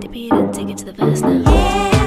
to beat and take it to the first now. Yeah.